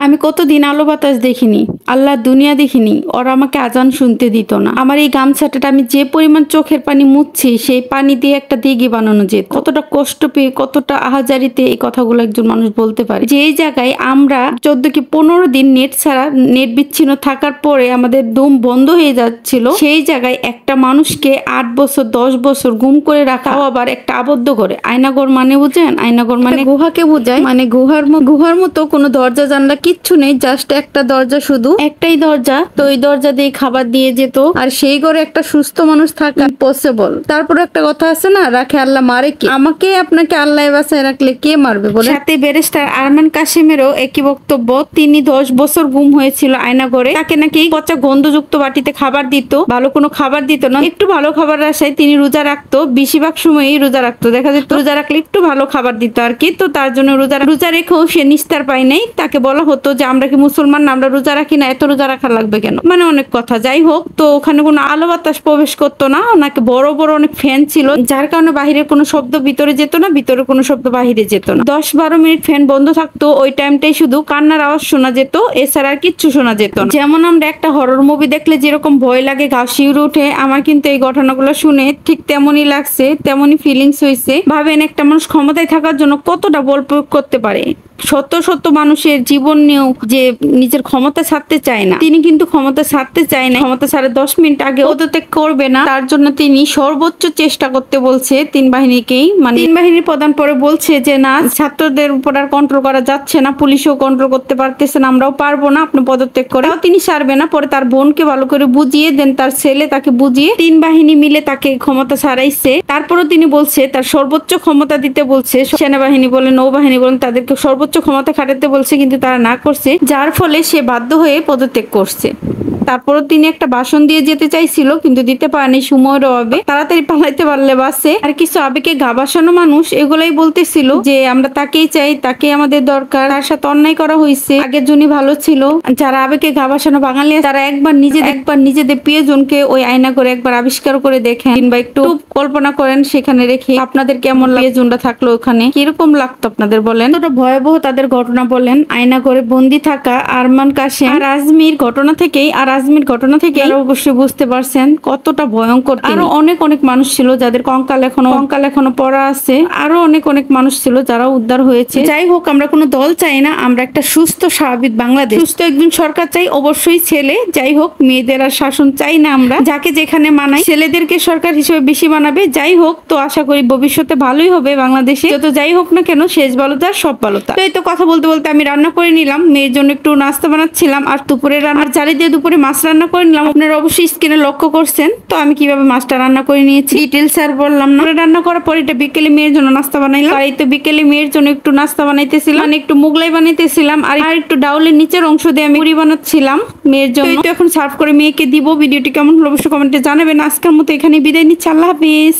আমি কতদিন আলো বাতাস দেখিনি। আল্লাহ দুনিয়া দেখিনি ওরা আমাকে আজান শুনতে দিত না। আমার এই গামছাটাটা আমি যে পরিমাণ চোখের পানি মুছছি সেই পানি দিয়ে একটা দিঘি বানানো যেত। কতটা কষ্ট পেয়ে কতটা আহাজারিতে এই কথাগুলো একজন মানুষ বলতে পারে। যে এই জায়গায় আমরা চোদ্দ কি পনেরো দিন নেট ছাড়া নেট বিচ্ছিন্ন থাকার পরে আমাদের দম বন্ধ হয়ে যাচ্ছিল সেই জায়গায় একটা মানুষকে আট বছর দশ বছর গুম করে রাখা আবার একটা আবদ্ধ করে। আয়নাগর মানে বুঝেন? আয়নাগর মানে গুহাকে বোঝায়। মানে গুহার গুহার মতো কোনো দরজা জানলা কিচ্ছু নেই জাস্ট একটা দরজা শুধু একটাই দরজা, তো ওই দরজা দিয়ে খাবার দিয়ে যেত। আর সেই ঘরে একটা সুস্থ মানুষ থাকা পসিবল তারপর একটা কথা আছে না, রাখে আল্লাহ মারে কি? আমাকে আপনাকে আল্লাহ বাসায় রাখলে কে মারবে বলে সাথে ব্যারিস্টার আরমান কাশিমেরও একই বক্তব্য, তিনি দশ বছর গুম হয়েছিল আয়নাগরে তাকে নাকি পচা গন্ধযুক্ত বাটিতে খাবার দিত, ভালো কোনো খাবার দিত না। একটু ভালো খাবার আসায় তিনি রোজা রাখতো, বেশিরভাগ সময়ই রোজা রাখতো। দেখা যেত রোজা রাখলে একটু ভালো খাবার দিত আর কি, তো তার জন্য রোজা রোজা রেখেও সে নিস্তার পায় নাই। তাকে বলা হতো যে, আমরা কি মুসলমান আমরা রোজা রাখি না? এত রোজা রাখা লাগবে কেন? মানে অনেক কথা। যাই হোক, তো ওখানে কোনো আলো বাতাস প্রবেশ করতো না। ওনাকে বড় বড় অনেক ফ্যান ছিল। যার কারণে বাহিরের কোনো শব্দ ভিতরে যেত না, ভিতরে কোনো শব্দ বাহিরে যেত না। দশ বারো মিনিট ফ্যান বন্ধ থাকতো। ওই টাইমটাই শুধু কান্নার আওয়াজ শোনা যেত, এছাড়া আর কিচ্ছু শোনা যেত যেমন আমরা একটা হরর মুভি দেখলে যেরকম ভয় লাগে গা শিউরে উঠে, আমার কিন্তু এই ঘটনাগুলো শুনে ঠিক তেমনই লাগছে, তেমনই ফিলিংস হয়েছে ভাবেন একটা মানুষ ক্ষমতায় থাকার জন্য কতটা বল প্রয়োগ করতে পারে? শত শত মানুষের জীবন নিয়েও যে নিজের ক্ষমতা ছাড়তে চায় না, তিনি কিন্তু ক্ষমতা ছাড়তে চায় না ক্ষমতা ছাড়া দশ মিনিট আগে পদত্যাগ করবে না। তার জন্য তিনি সর্বোচ্চ চেষ্টা করতে বলছে তিন বাহিনীকেই। মানে তিন বাহিনীর প্রধান পরে বলছে যে, না, ছাত্রদের উপর আর কন্ট্রোল করা যাচ্ছে না। পুলিশও কন্ট্রোল করতে পারতেছে না। আমরাও পারব না আপনি পদত্যাগ করে। তিনি সারবে না। পরে তার বোনকে ভালো করে বুঝিয়ে দেন, তার ছেলে তাকে বুঝিয়ে তিন বাহিনী মিলে তাকে ক্ষমতা ছাড়াইছে। তারপরেও তিনি বলছে, তার সর্বোচ্চ ক্ষমতা দিতে বলছে সেনাবাহিনী বলেন, নৌবাহিনী বলেন, তাদেরকে সর্বোচ্চ ক্ষমতা খাটাতে বলছে কিন্তু তারা না করছে যার ফলে সে বাধ্য হয়ে পদত্যাগ করছে। তারপরও তিনি একটা ভাষণ দিয়ে যেতে চাইছিল, কিন্তু দিতে পারেনি সময়ের অভাবে। তাড়াতাড়ি পালাইতে পারলে বাসে। আর কিছু আবেগে গা ভাসানো মানুষ এগুলাই বলতেছিল যে, আমরা তাকেই চাই তাকে আমাদের দরকার। তার সাথে অন্যায় করা হয়েছে আগের জনই ভালো ছিল। যারা আবেগে গা ভাসানো বাঙালি তারা একবার নিজে একবার নিজেদের প্রিয়জনকে ওই আয়না করে একবার আবিষ্কার করে দেখেন। কিংবা একটু কল্পনা করেন সেখানে রেখে আপনাদের কেমন লাগে প্রিয়জনটা থাকল ওখানে। কীরকম লাগতো আপনাদের বলেন? কতটা ভয়াবহ তাদের ঘটনা বলেন। আয়না করে বন্দি থাকা আরমান কাশিম আর আজমির ঘটনা থেকেই আর আজমির ঘটনা থেকে অবশ্যই বুঝতে পারছেন কতটা ভয়ঙ্কর আরও অনেক অনেক মানুষ ছিল যাদের কঙ্কাল এখনও কঙ্কাল এখনও পড়া আছে। আরও অনেক অনেক মানুষ ছিল যারা উদ্ধার হয়েছে। যাই হোক আমরা কোনো দল চাই না আমরা একটা সুস্থ স্বাভাবিক বাংলাদেশ। সুস্থ একজন সরকার চাই অবশ্যই ছেলে। যাই হোক মেয়েদের আর শাসন চাই না আমরা। যাকে যেখানে মানাই ছেলেদেরকে সরকার হিসেবে বেশি মানাবে। যাই হোক তো আশা করি ভবিষ্যতে ভালোই হবে বাংলাদেশে। তো যাই হোক না কেন শেষ বালতা সব বালতা তো এই তো কথা বলতে বলতে আমি রান্না করে নিলাম। মেয়ের জন্য একটু নাস্তা বানাচ্ছিলাম আর দুপুরে রান্নার জালি দিয়ে দুপুরে মাছ রান্না করে নিলাম। আপনারা অবশ্যই স্ক্রিনে লক্ষ্য করছেন, তো আমি কীভাবে মাছটা রান্না করে নিয়েছি। ডিটেলস আর বললাম না। রান্না করার পর এটা বিকেলে মেয়ের জন্য নাস্তা বানাইলাম। আর এই তো বিকেলে মেয়ের জন্য একটু নাস্তা বানাইতেছিলাম। মানে একটু মুগলাই বানাইতেছিলাম। আর একটু ডাউলের নিচের অংশ দিয়ে আমি মুড়ি বানাচ্ছিলাম মেয়ের জন্য। তো এখন সার্ভ করে মেয়েকে দিব। ভিডিওটি কেমন হলো অবশ্যই কমেন্টে জানাবেন। আজকের মতো এখানে বিদায় নিচ্ছি। আল্লাহ হাফিজ।